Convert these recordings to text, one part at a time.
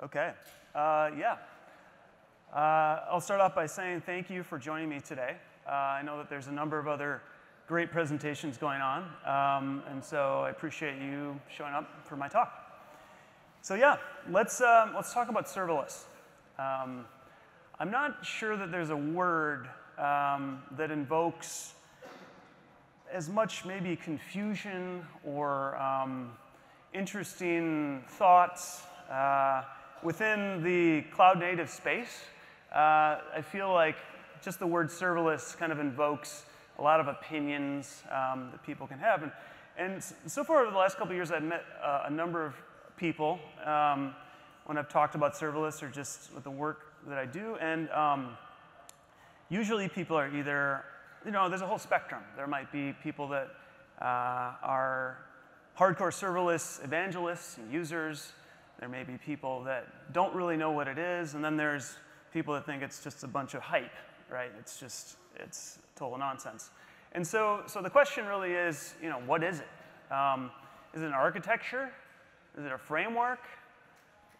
Okay. Uh, yeah. Uh, I'll start off by saying thank you for joining me today. Uh, I know that there's a number of other great presentations going on, um, and so I appreciate you showing up for my talk. So yeah, let's, um, let's talk about serverless. Um, I'm not sure that there's a word um, that invokes as much maybe confusion or um, interesting thoughts uh, within the cloud native space. Uh, I feel like just the word serverless kind of invokes a lot of opinions um, that people can have. And, and so far over the last couple years, I've met uh, a number of people um, when I've talked about serverless or just with the work that I do. And um, usually people are either, you know, there's a whole spectrum. There might be people that uh, are hardcore serverless evangelists and users. There may be people that don't really know what it is. And then there's people that think it's just a bunch of hype, right? It's just, it's total nonsense. And so, so the question really is, you know, what is it? Um, is it an architecture? Is it a framework?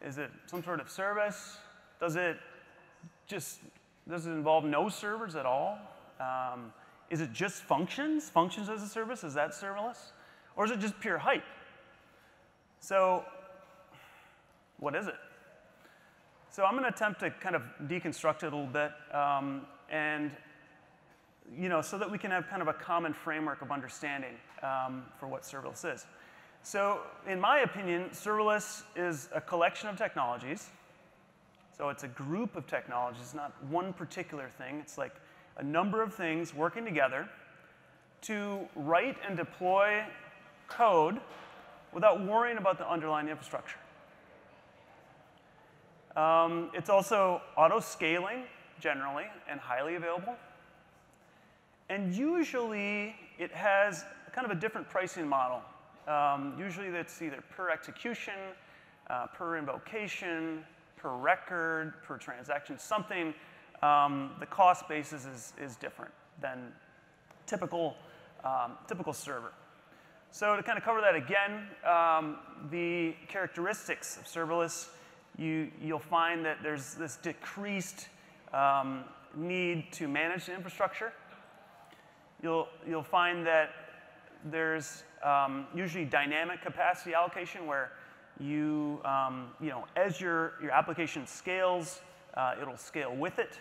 Is it some sort of service? Does it just, does it involve no servers at all? Um, is it just functions? Functions as a service? Is that serverless? Or is it just pure hype? So what is it? So I'm going to attempt to kind of deconstruct it a little bit, um, and you know, so that we can have kind of a common framework of understanding um, for what serverless is. So in my opinion, serverless is a collection of technologies. So it's a group of technologies, not one particular thing. It's like a number of things working together to write and deploy code without worrying about the underlying infrastructure. Um, it's also auto-scaling, generally, and highly available. And usually, it has kind of a different pricing model. Um, usually, it's either per execution, uh, per invocation, per record, per transaction, something. Um, the cost basis is, is different than typical, um, typical server. So to kind of cover that again, um, the characteristics of serverless you, you'll find that there's this decreased um, need to manage the infrastructure. You'll, you'll find that there's um, usually dynamic capacity allocation where you, um, you know, as your, your application scales, uh, it'll scale with it.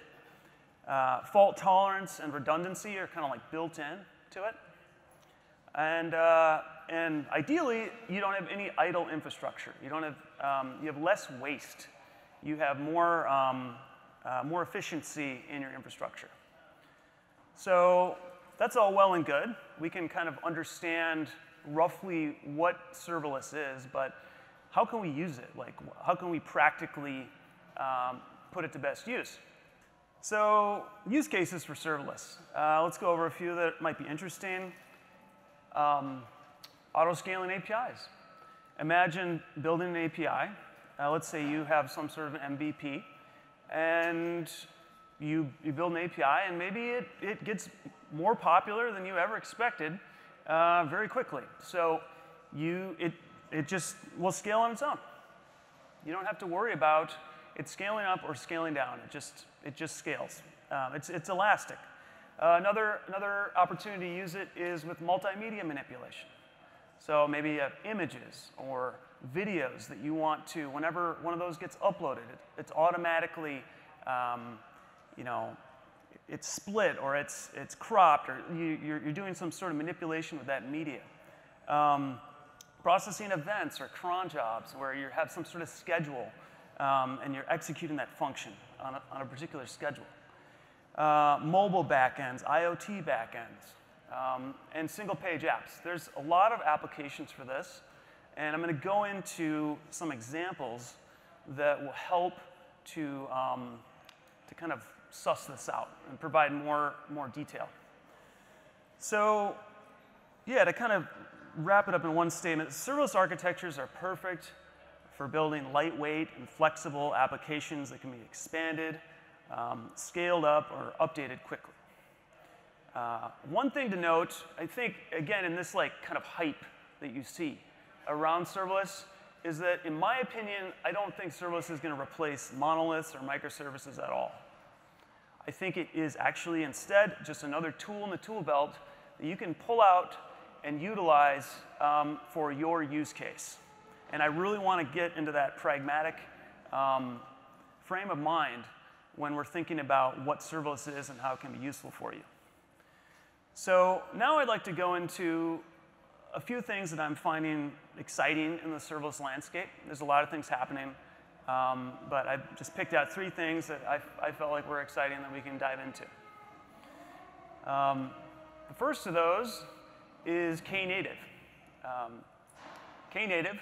Uh, fault tolerance and redundancy are kind of like built in to it. And, uh, and ideally, you don't have any idle infrastructure. You don't have, um, you have less waste. You have more, um, uh, more efficiency in your infrastructure. So that's all well and good. We can kind of understand roughly what serverless is, but how can we use it? Like, how can we practically um, put it to best use? So use cases for serverless. Uh, let's go over a few that might be interesting. Um, auto-scaling APIs. Imagine building an API. Uh, let's say you have some sort of an MVP, and you, you build an API, and maybe it, it gets more popular than you ever expected uh, very quickly. So you, it, it just will scale on its own. You don't have to worry about it scaling up or scaling down. It just, it just scales. Um, it's, it's elastic. Uh, another, another opportunity to use it is with multimedia manipulation. So maybe have images or videos that you want to, whenever one of those gets uploaded, it, it's automatically, um, you know, it's split or it's, it's cropped or you, you're, you're doing some sort of manipulation with that media. Um, processing events or cron jobs where you have some sort of schedule um, and you're executing that function on a, on a particular schedule. Uh, mobile backends, IoT backends, um, and single page apps. There's a lot of applications for this, and I'm going to go into some examples that will help to, um, to kind of suss this out and provide more, more detail. So, yeah, to kind of wrap it up in one statement, serverless architectures are perfect for building lightweight and flexible applications that can be expanded, um, scaled up, or updated quickly. Uh, one thing to note, I think, again, in this like kind of hype that you see around serverless, is that, in my opinion, I don't think serverless is going to replace monoliths or microservices at all. I think it is actually instead just another tool in the tool belt that you can pull out and utilize um, for your use case. And I really want to get into that pragmatic um, frame of mind when we're thinking about what serverless is and how it can be useful for you. So now I'd like to go into a few things that I'm finding exciting in the serverless landscape. There's a lot of things happening, um, but I just picked out three things that I, I, felt like were exciting that we can dive into. Um, the first of those is Knative. Um, Knative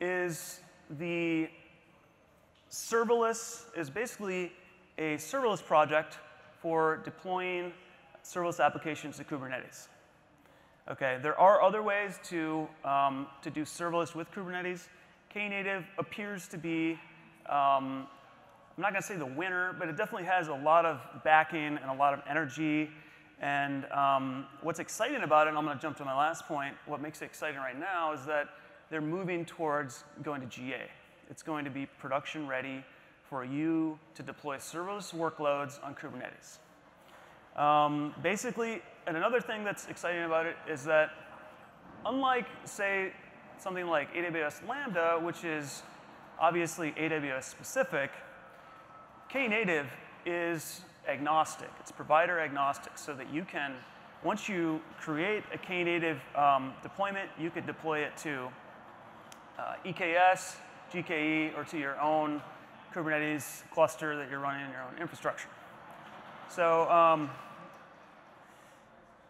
is the serverless, is basically a serverless project for deploying serverless applications to Kubernetes. Okay, there are other ways to, um, to do serverless with Kubernetes. Knative appears to be, um, I'm not going to say the winner, but it definitely has a lot of backing and a lot of energy. And um, what's exciting about it, and I'm to jump to my last point, what makes it exciting right now is that they're moving towards going to GA. It's going to be production ready for you to deploy serverless workloads on Kubernetes. Um, basically, and another thing that's exciting about it is that unlike, say, something like AWS Lambda, which is obviously AWS specific, Knative is agnostic. It's provider agnostic so that you can, once you create a Knative um, deployment, you could deploy it to uh, EKS, GKE, or to your own Kubernetes cluster that you're running in your own infrastructure. So um,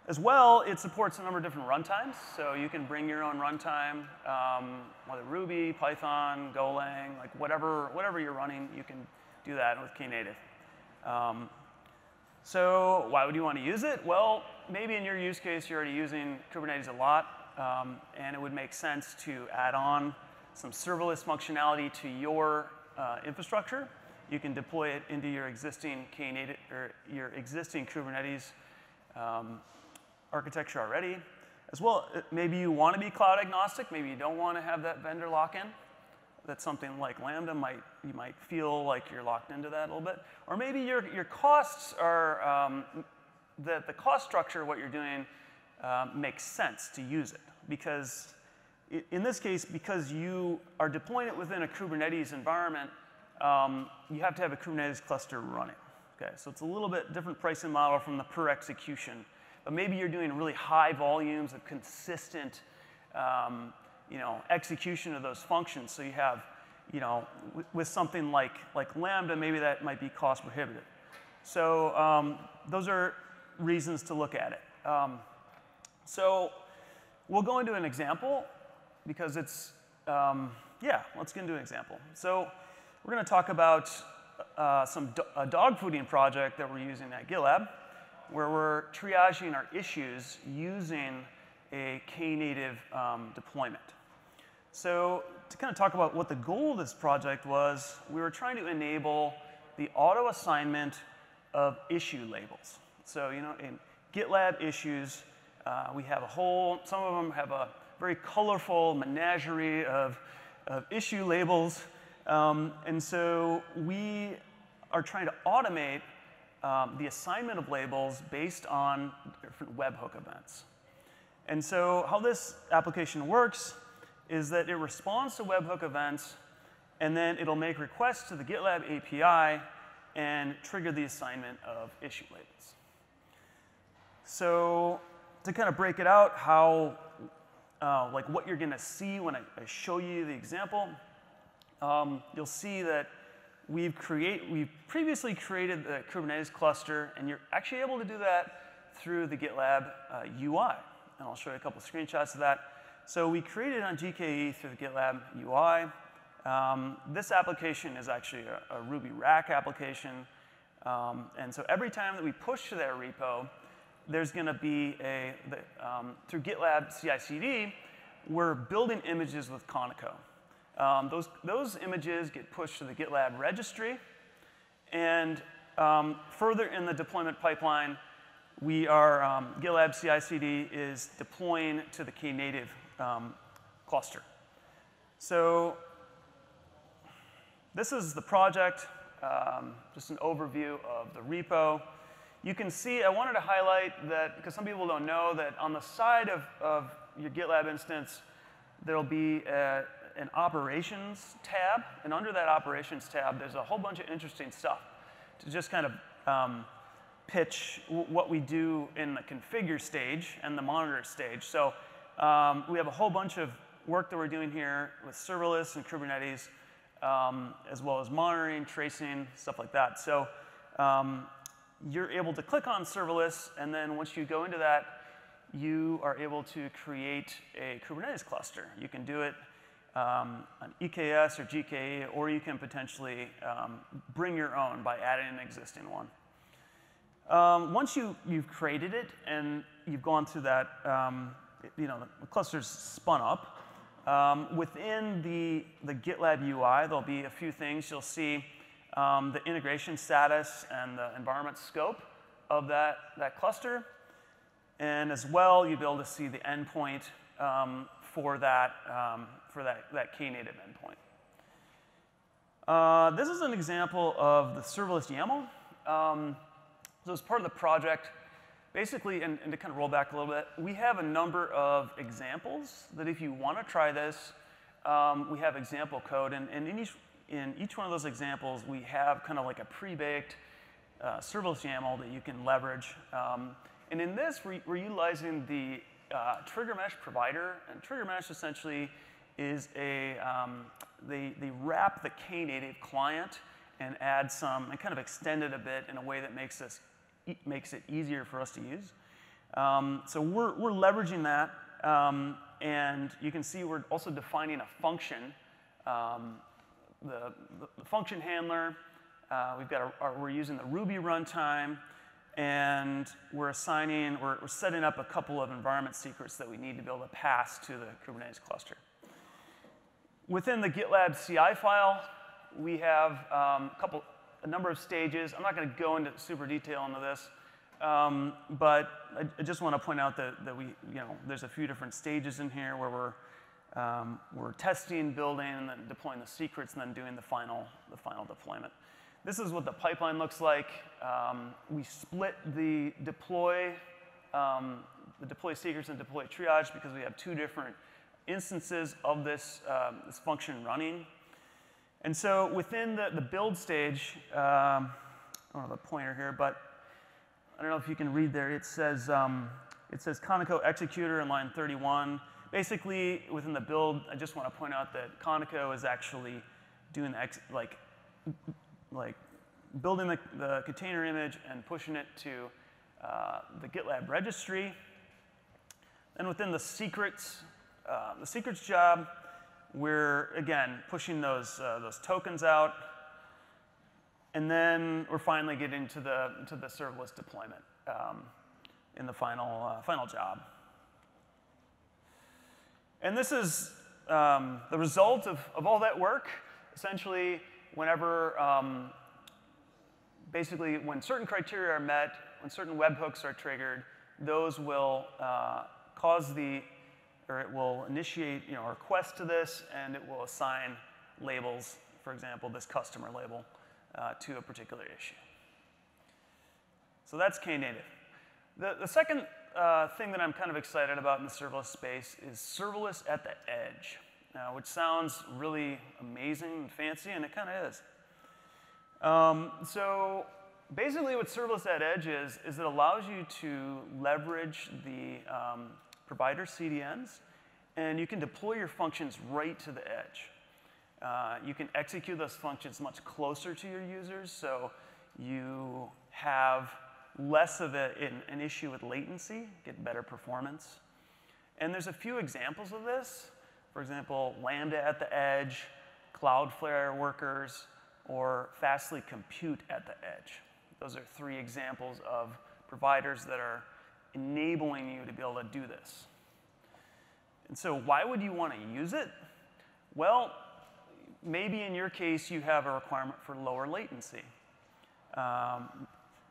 as well, it supports a number of different runtimes. So you can bring your own runtime, um, whether Ruby, Python, Golang, like whatever, whatever you're running, you can do that with Knative. Um, so why would you want to use it? Well, maybe in your use case, you're already using Kubernetes a lot, um, and it would make sense to add on some serverless functionality to your uh, infrastructure. You can deploy it into your existing Knative or your existing Kubernetes um, architecture already. As well, uh, maybe you want to be cloud agnostic. Maybe you don't want to have that vendor lock-in. That's something like Lambda might you might feel like you're locked into that a little bit. Or maybe your your costs are um, the the cost structure of what you're doing uh, makes sense to use it because in this case, because you are deploying it within a Kubernetes environment, um, you have to have a Kubernetes cluster running. Okay, so it's a little bit different pricing model from the per execution. But maybe you're doing really high volumes of consistent, um, you know, execution of those functions. So you have, you know, with something like like Lambda, maybe that might be cost prohibitive. So um, those are reasons to look at it. Um, so we'll go into an example because it's, um, yeah, let's get into an example. So we're going to talk about uh, some do a dog fooding project that we're using at GitLab, where we're triaging our issues using a Knative um, deployment. So to kind of talk about what the goal of this project was, we were trying to enable the auto assignment of issue labels. So you know, in GitLab issues, uh, we have a whole, some of them have a very colorful menagerie of, of issue labels. Um, and so we are trying to automate um, the assignment of labels based on different webhook events. And so how this application works is that it responds to webhook events, and then it'll make requests to the GitLab API and trigger the assignment of issue labels. So to kind of break it out, how uh, like what you're going to see when I, I, show you the example, um, you'll see that we've, create, we've previously created the Kubernetes cluster, and you're actually able to do that through the GitLab uh, UI. And I'll show you a couple of screenshots of that. So we created on GKE through the GitLab UI. Um, this application is actually a, a Ruby rack application. Um, and so every time that we push to that repo, there's going to be a, the, um, through GitLab CI/CD, we're building images with Kaniko. Um, those, those images get pushed to the GitLab registry, and um, further in the deployment pipeline, we are, um, GitLab CI/CD is deploying to the Knative um, cluster. So this is the project, um, just an overview of the repo. You can see, I wanted to highlight that, because some people don't know, that on the side of, of your GitLab instance, there'll be a, an operations tab, and under that operations tab, there's a whole bunch of interesting stuff to just kind of um, pitch what we do in the configure stage and the monitor stage. So um, we have a whole bunch of work that we're doing here with serverless and Kubernetes, um, as well as monitoring, tracing, stuff like that. So um, you're able to click on serverless, and then once you go into that, you are able to create a Kubernetes cluster. You can do it um, on EKS or GKE, or you can potentially um, bring your own by adding an existing one. Um, once you, you've created it and you've gone through that, um, you know, the cluster's spun up, um, within the, the GitLab UI, there'll be a few things. You'll see um, the integration status and the environment scope of that, that cluster. And as well, you'll be able to see the endpoint um, for that, um, for that, that Knative endpoint. Uh, this is an example of the serverless YAML. Um, so as part of the project, basically, and, and, to kind of roll back a little bit, we have a number of examples that if you want to try this, um, we have example code. And, and in, each, in each one of those examples, we have kind of like a pre-baked uh, serverless YAML that you can leverage. Um, and in this, we're, we're utilizing the uh, TriggerMesh provider. And TriggerMesh essentially is a, um, they, they wrap the Knative client and add some, and kind of extend it a bit in a way that makes, this, makes it easier for us to use. Um, so we're, we're leveraging that. Um, and you can see we're also defining a function. Um, the, the, function handler, uh, we've got a, our, we're using the Ruby runtime and we're assigning, we're, we're, setting up a couple of environment secrets that we need to be able to pass to the Kubernetes cluster. Within the GitLab CI file, we have um, a couple, a number of stages. I'm not going to go into super detail into this, um, but I, I just want to point out that, that we, you know, there's a few different stages in here where we're um, we're testing, building, and then deploying the secrets, and then doing the final, the final deployment. This is what the pipeline looks like. Um, we split the deploy, um, the deploy secrets and deploy triage because we have two different instances of this, um, this function running. And so within the, the build stage, um, I don't have a pointer here, but I don't know if you can read there. It says, um, it says Kaniko executor in line 31. Basically, within the build, I just want to point out that Kaniko is actually doing the ex like like building the, the container image and pushing it to uh, the GitLab registry. Then within the secrets, uh, the secrets job, we're again pushing those, uh, those tokens out. And then we're finally getting to the, to the serverless deployment um, in the final, uh, final job. And this is um, the result of, of all that work. Essentially, whenever, um, basically, when certain criteria are met, when certain webhooks are triggered, those will uh, cause the, or it will initiate, you know, a request to this, and it will assign labels, for example, this customer label, uh, to a particular issue. So that's Knative. The, the second uh, thing that I'm kind of excited about in the serverless space is serverless at the edge uh, which sounds really amazing and fancy, and it kind of is. Um, so basically what serverless at edge is, is it allows you to leverage the um, provider CDNs, and you can deploy your functions right to the edge. Uh, you can execute those functions much closer to your users, so you have less of a, an, an issue with latency, get better performance. And there's a few examples of this. For example, Lambda at the edge, Cloudflare workers, or Fastly Compute at the edge. Those are three examples of providers that are enabling you to be able to do this. And so why would you want to use it? Well, maybe in your case you have a requirement for lower latency. Um,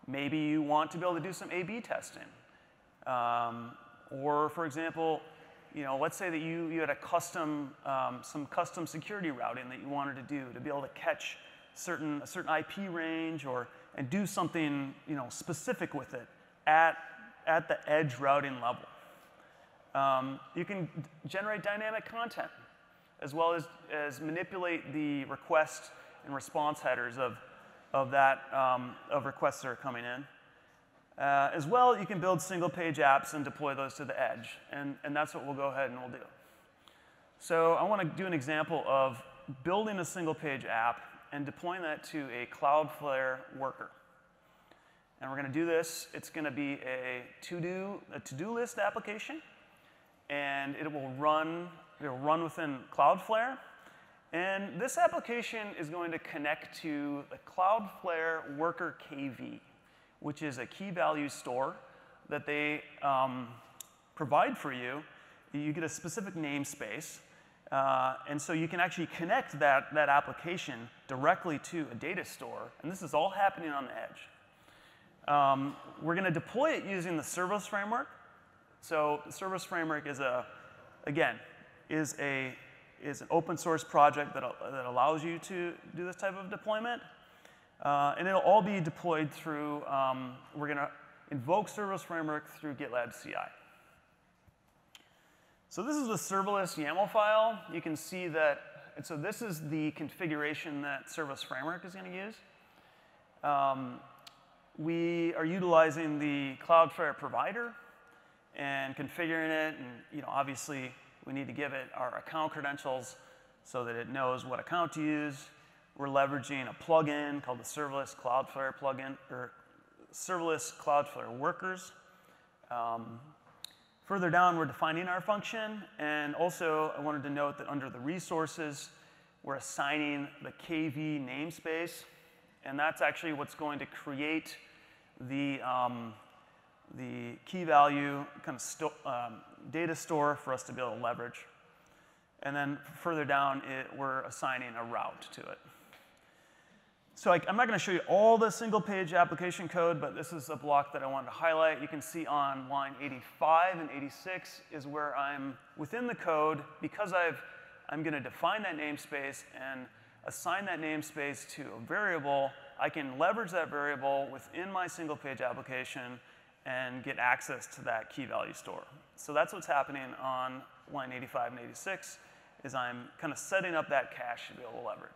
maybe you want to be able to do some A-B testing. Um, or, for example, you know, let's say that you, you had a custom, um, some custom security routing that you wanted to do to be able to catch certain, a certain IP range or, and do something, you know, specific with it at, at the edge routing level. Um, you can generate dynamic content as well as, as manipulate the request and response headers of, of that, um, of requests that are coming in. Uh, as well, you can build single page apps and deploy those to the edge. And, and that's what we'll go ahead and we'll do. So I want to do an example of building a single page app and deploying that to a Cloudflare worker. And we're going to do this. It's going to be a to-do, a to-do list application. And it will run, it will run within Cloudflare. And this application is going to connect to the Cloudflare Worker KV which is a key value store that they um, provide for you. You get a specific namespace. Uh, and so you can actually connect that, that application directly to a data store. And this is all happening on the edge. Um, we're going to deploy it using the service framework. So the service framework is a, again, is a is an open source project that, that allows you to do this type of deployment. Uh, and it'll all be deployed through, um, we're going to invoke serverless framework through GitLab CI. So this is the serverless YAML file. You can see that, and so this is the configuration that serverless framework is going to use. Um, we are utilizing the Cloudflare provider and configuring it, and you know, obviously we need to give it our account credentials so that it knows what account to use. We're leveraging a plugin called the Serverless Cloudflare plugin, or Serverless Cloudflare Workers. Um, further down, we're defining our function. And also, I wanted to note that under the resources, we're assigning the KV namespace. And that's actually what's going to create the, um, the key value kind of um, data store for us to be able to leverage. And then further down, it, we're assigning a route to it. So I, am not going to show you all the single page application code, but this is a block that I wanted to highlight. You can see on line 85 and 86 is where I'm within the code because I've, I'm going to define that namespace and assign that namespace to a variable. I can leverage that variable within my single page application and get access to that key value store. So that's what's happening on line 85 and 86 is I'm kind of setting up that cache to be able to leverage.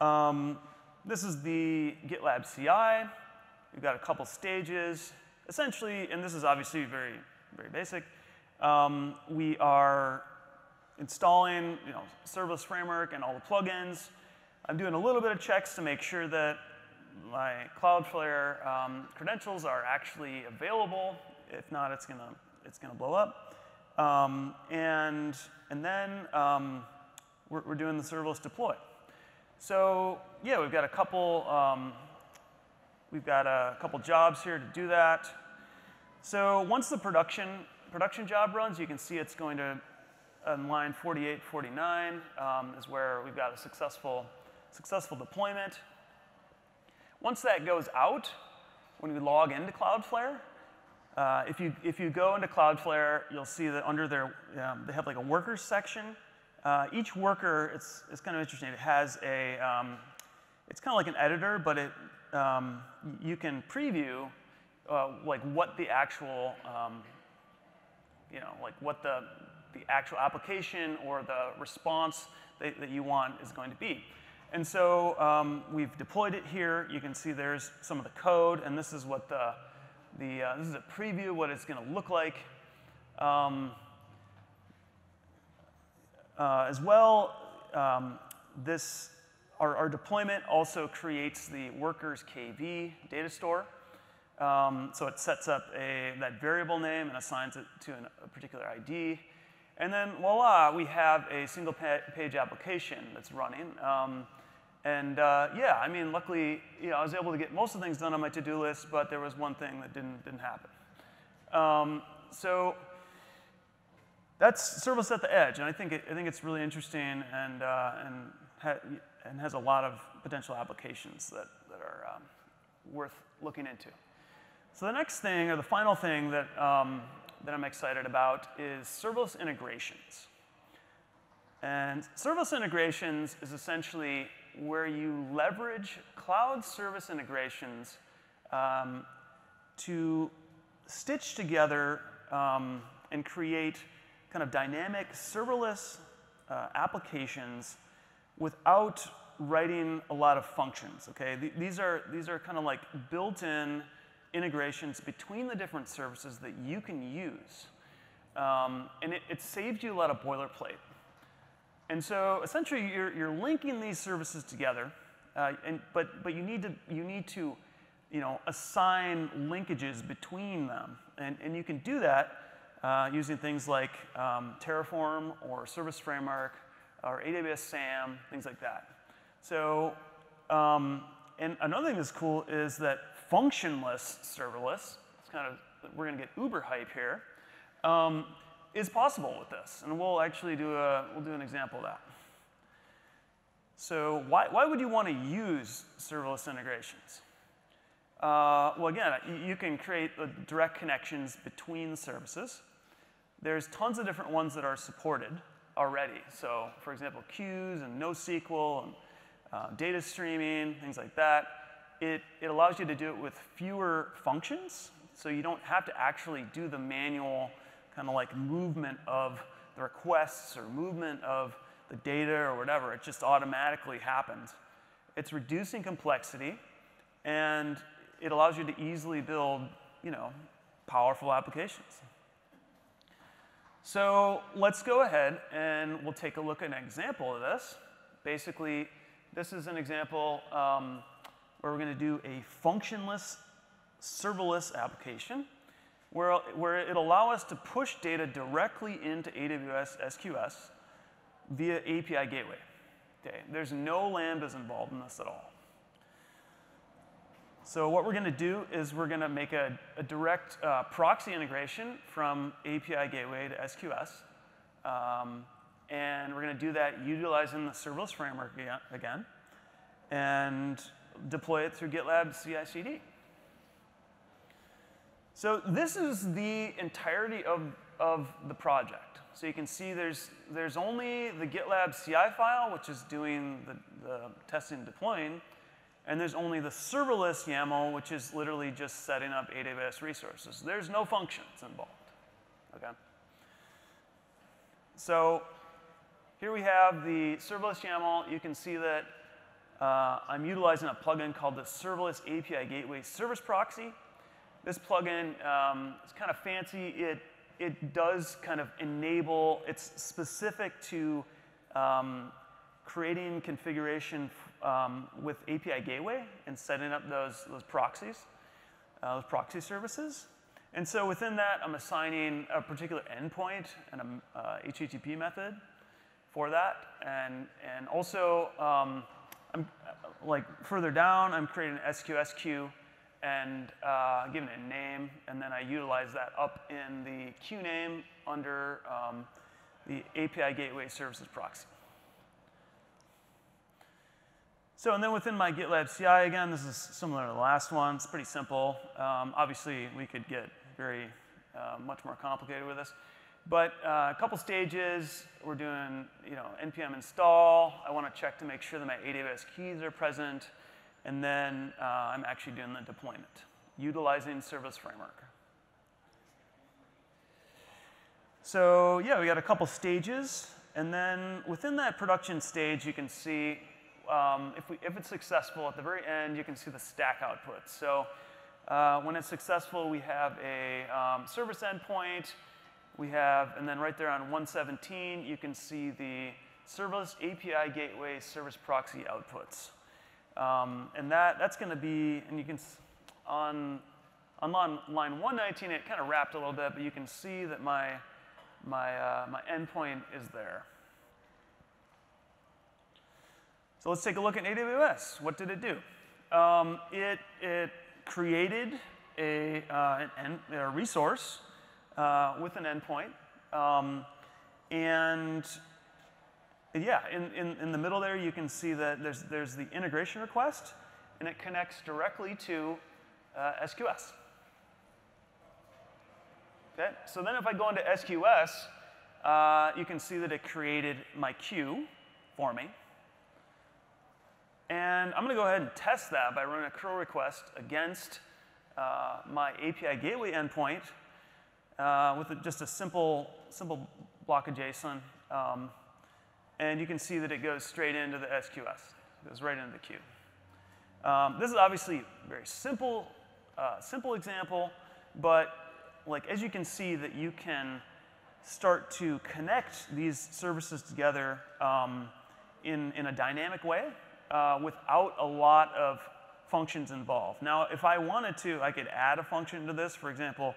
Um, this is the GitLab CI. We've got a couple stages. Essentially, and this is obviously very, very basic, um, we are installing you know, serverless framework and all the plugins. I'm doing a little bit of checks to make sure that my Cloudflare um, credentials are actually available. If not, it's gonna, it's gonna blow up. Um, and, and then um, we're, we're doing the serverless deploy. So yeah, we've got a couple, um, we've got a couple jobs here to do that. So once the production, production job runs, you can see it's going to, on line 48, 49 um, is where we've got a successful, successful deployment. Once that goes out, when we log into Cloudflare, uh, if, you, if you go into Cloudflare, you'll see that under their, um, they have like a workers section uh, each worker, it's, it's kind of interesting. It has a, um, it's kind of like an editor, but it, um, you can preview uh, like what the actual, um, you know, like what the, the actual application or the response that, that you want is going to be. And so um, we've deployed it here. You can see there's some of the code, and this is what the, the uh, this is a preview of what it's going to look like. Um, uh, as well, um, this, our, our, deployment also creates the workers KV data store. Um, so it sets up a, that variable name and assigns it to an, a particular ID. And then voila, we have a single pa page application that's running. Um, and uh, yeah, I mean, luckily, you know, I was able to get most of the things done on my to-do list, but there was one thing that didn't, didn't happen. Um, so that's serverless at the edge, and I think, it, I think it's really interesting and, uh, and, ha and has a lot of potential applications that, that are um, worth looking into. So the next thing, or the final thing that um, that I'm excited about is serverless integrations. And serverless integrations is essentially where you leverage cloud service integrations um, to stitch together um, and create kind of dynamic serverless uh, applications without writing a lot of functions. Okay, Th these are these are kind of like built-in integrations between the different services that you can use, um, and it, it saves you a lot of boilerplate. And so essentially, you're, you're linking these services together, uh, and, but, but you need to, you need to you know, assign linkages between them. And, and you can do that uh, using things like um, Terraform or Service Framework or AWS SAM, things like that. So, um, and another thing that's cool is that functionless serverless, it's kind of, we're going to get uber hype here, um, is possible with this. And we'll actually do, a, we'll do an example of that. So why, why would you want to use serverless integrations? Uh, well, again, you can create direct connections between services. There's tons of different ones that are supported already. So, for example, queues and NoSQL and uh, data streaming, things like that. It, it allows you to do it with fewer functions, so you don't have to actually do the manual kind of like movement of the requests or movement of the data or whatever. It just automatically happens. It's reducing complexity, and it allows you to easily build, you know, powerful applications. So let's go ahead and we'll take a look at an example of this. Basically, this is an example um, where we're going to do a functionless serverless application where, where it'll allow us to push data directly into AWS SQS via API gateway. Okay, there's no Lambdas involved in this at all. So what we're going to do is we're going to make a, a direct uh, proxy integration from API Gateway to SQS. Um, and we're going to do that utilizing the serverless framework again and deploy it through GitLab CI/CD. So this is the entirety of, of the project. So you can see there's, there's only the GitLab CI file, which is doing the, the testing and deploying, and there's only the serverless YAML, which is literally just setting up AWS resources. There's no functions involved, okay? So here we have the serverless YAML. You can see that uh, I'm utilizing a plugin called the Serverless API Gateway Service Proxy. This plugin um, is kind of fancy. It, it does kind of enable, it's specific to um, creating configuration um, with API Gateway and setting up those, those proxies, uh, those proxy services. And so within that, I'm assigning a particular endpoint and a uh, HTTP method for that. And, and also, um, I'm, like further down, I'm creating an SQS queue and uh, giving it a name, and then I utilize that up in the queue name under um, the API Gateway Services proxy. So, and then within my GitLab CI, again, this is similar to the last one. It's pretty simple. Um, obviously, we could get very uh, much more complicated with this. But uh, a couple stages, we're doing you know, npm install. I want to check to make sure that my AWS keys are present. And then uh, I'm actually doing the deployment, utilizing Service Framework. So yeah, we got a couple stages. And then within that production stage, you can see um, if, we, if it's successful, at the very end, you can see the stack output. So uh, when it's successful, we have a um, service endpoint. We have, and then right there on 117, you can see the serverless API gateway service proxy outputs. Um, and that, that's going to be, and you can, on, on line, line 119, it kind of wrapped a little bit, but you can see that my, my, uh, my endpoint is there. So let's take a look at AWS. What did it do? Um, it, it created a, uh, an, a resource uh, with an endpoint. Um, and yeah, in, in, in the middle there, you can see that there's, there's the integration request, and it connects directly to uh, SQS. Okay, so then if I go into SQS, uh, you can see that it created my queue for me. And I'm going to go ahead and test that by running a curl request against uh, my API gateway endpoint uh, with a, just a simple, simple block of JSON. Um, and you can see that it goes straight into the SQS. It goes right into the queue. Um, this is obviously a very simple, uh, simple example, but like as you can see that you can start to connect these services together um, in, in a dynamic way uh, without a lot of functions involved. Now, if I wanted to, I could add a function to this. For example,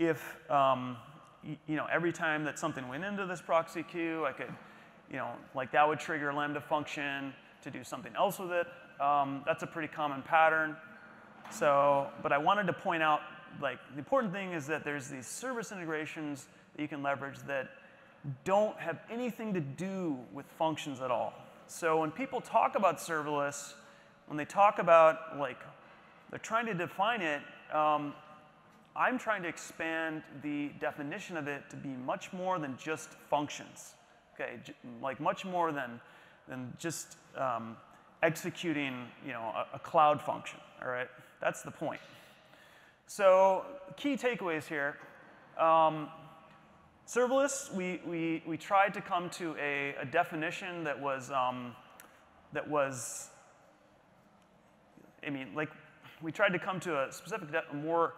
if um, you know every time that something went into this proxy queue, I could, you know, like that would trigger a Lambda function to do something else with it. Um, that's a pretty common pattern. So, but I wanted to point out, like, the important thing is that there's these service integrations that you can leverage that don't have anything to do with functions at all. So when people talk about serverless, when they talk about, like, they're trying to define it, um, I'm trying to expand the definition of it to be much more than just functions. Okay, like much more than, than just um, executing you know, a, a, cloud function, all right? That's the point. So key takeaways here. Um, serverless, we, we, we tried to come to a, a definition that was, um, that was, I mean, like, we tried to come to a specific, more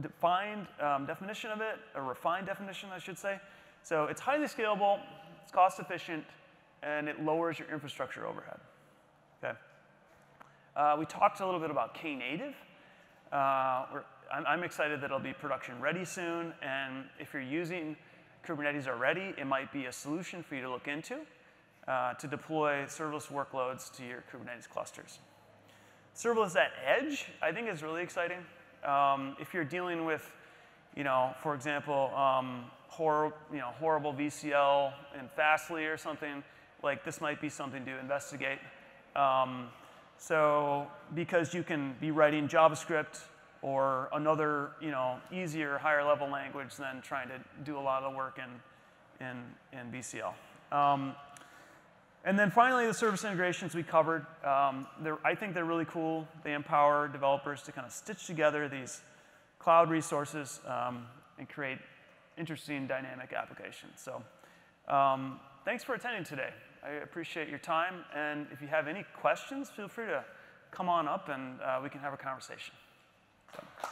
defined um, definition of it, a refined definition, I should say. So it's highly scalable, it's cost efficient, and it lowers your infrastructure overhead. Okay. Uh, we talked a little bit about Knative. Uh, I'm, I'm, excited that it'll be production ready soon, and if you're using Kubernetes already, it might be a solution for you to look into uh, to deploy serverless workloads to your Kubernetes clusters. Serverless at edge, I think is really exciting. Um, if you're dealing with, you know, for example, um, hor you know, horrible VCL in Fastly or something, like this might be something to investigate. Um, so because you can be writing JavaScript or another, you know, easier, higher level language than trying to do a lot of the work in, in, in VCL. Um, and then finally, the service integrations we covered. Um, I think they're really cool. They empower developers to kind of stitch together these cloud resources um, and create interesting dynamic application. So um, thanks for attending today. I appreciate your time. And if you have any questions, feel free to come on up and uh, we can have a conversation. So.